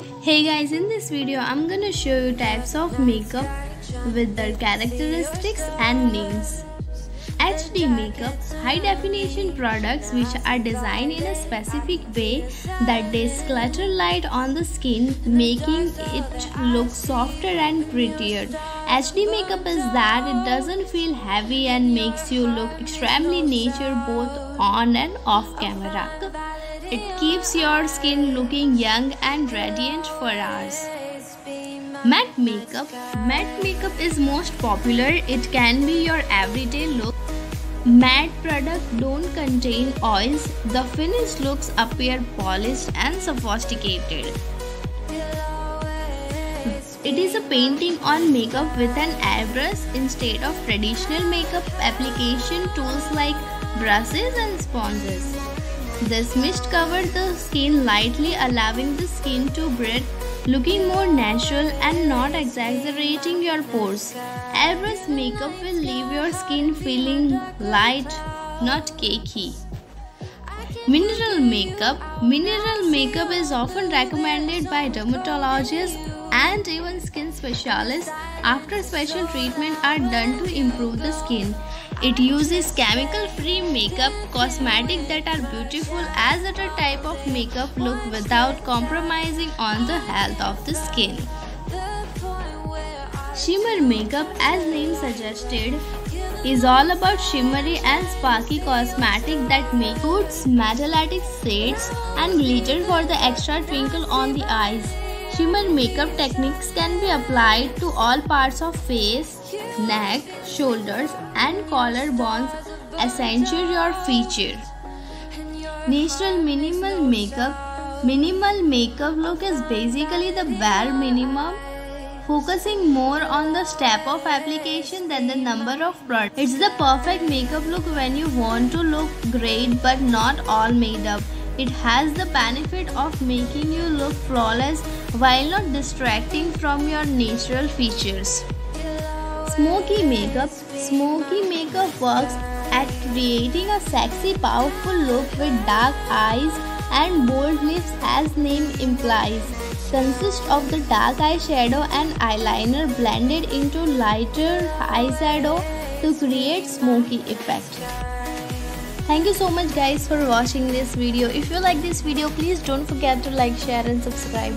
Hey guys, in this video I'm gonna show you types of makeup with their characteristics and names. HD makeup, high definition products which are designed in a specific way that disclutter light on the skin, making it look softer and prettier. HD makeup is that it doesn't feel heavy and makes you look extremely nature both on and off camera. It keeps your skin looking young and radiant for hours. Matte makeup. Matte makeup is most popular. It can be your everyday look. Matte products don't contain oils. The finished looks appear polished and sophisticated. It is a painting on makeup with an airbrush instead of traditional makeup application tools like brushes and sponges. This mist covered the skin lightly allowing the skin to breathe, looking more natural and not exaggerating your pores. Airbrush makeup will leave your skin feeling light, not cakey. Mineral makeup Mineral makeup is often recommended by dermatologists and even skin specialists after special treatment are done to improve the skin. It uses chemical-free makeup cosmetics that are beautiful as other type of makeup look without compromising on the health of the skin. Shimmer makeup as name suggested is all about shimmery and sparkly cosmetic that makes metallic shades and glitter for the extra twinkle on the eyes. Shimmer makeup techniques can be applied to all parts of face, neck, shoulders and collarbones accentuate your feature. Natural minimal makeup Minimal makeup look is basically the bare minimum focusing more on the step of application than the number of products. It's the perfect makeup look when you want to look great but not all made up. It has the benefit of making you look flawless while not distracting from your natural features. Smoky makeup Smoky makeup works at creating a sexy, powerful look with dark eyes and bold lips as name implies. Consists of the dark eyeshadow and eyeliner blended into lighter eyeshadow to create smoky effect. Thank you so much guys for watching this video. If you like this video, please don't forget to like, share and subscribe.